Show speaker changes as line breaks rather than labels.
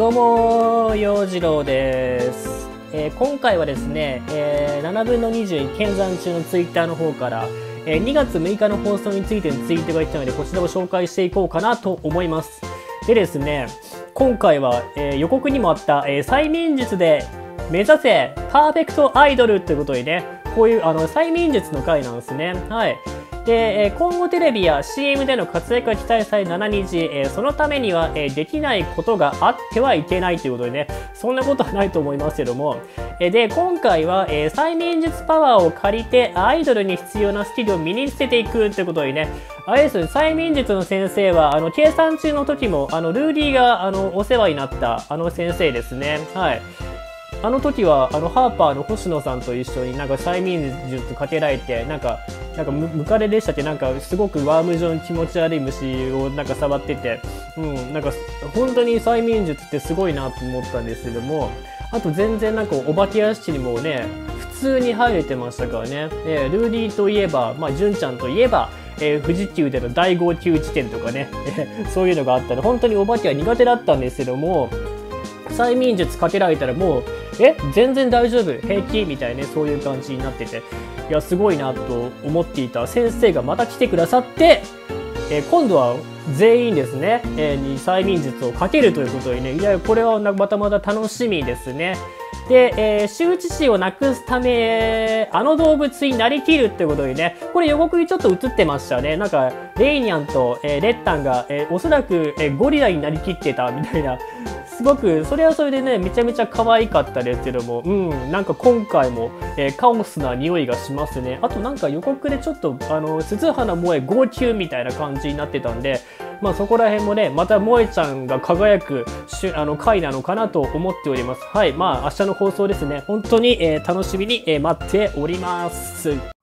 どうも陽次郎です、えー、今回はですね、えー、7分の20見算中のツイッターの方から、えー、2月6日の放送についてのツイートがいったのでこちらを紹介していこうかなと思います。でですね今回は、えー、予告にもあった、え、催眠術で目指せパーフェクトアイドルということでねこういうあの催眠術の回なんですね。はい。で、今後テレビや CM での活躍が期待される7日、えそのためには、できないことがあってはいけないということでね、そんなことはないと思いますけども、で、今回は、催眠術パワーを借りてアイドルに必要なスキルを身につけていくということでね、あれですね、催眠術の先生は、あの、計算中の時も、あの、ルーディが、あの、お世話になったあの先生ですね。はい。あの時はあのハーパーの星野さんと一緒になんか催眠術かけられてなんかなんかムカデでしたっけなんかすごくワーム状に気持ち悪い虫をなんか触っててうんなんか本当に催眠術ってすごいなと思ったんですけどもあと全然なんかお化け屋敷にもね普通に入れてましたからね、えー、ルーディーといえばまあ純ちゃんといえばえー、富士急での第5級地点とかね、そういうのがあったら本当にお化けは苦手だったんですけども催眠術かけられたらもうえ全然大丈夫。平気みたいなね。そういう感じになってて。いやすごいなと思っていた。先生がまた来てくださって、え、今度は全員ですね、えー、に催眠術をかけるということでね。いやこれはまたまた楽しみですね。で、えー、羞恥心をなくすため、あの動物になりきるってことでね、これ予告にちょっと映ってましたね。なんか、レイニャンと、えー、レッタンが、えー、おそらく、え、ゴリラになりきってたみたいな、すごく、それはそれでね、めちゃめちゃ可愛かったですけども、うん、なんか今回も、えー、カオスな匂いがしますね。あとなんか予告でちょっと、あの、鈴花萌え号泣みたいな感じになってたんで、まあそこら辺もね、また萌えちゃんが輝くしあの回なのかなと思っております。はい、まあ明日の放送ですね、本当に、えー、楽しみに、えー、待っております。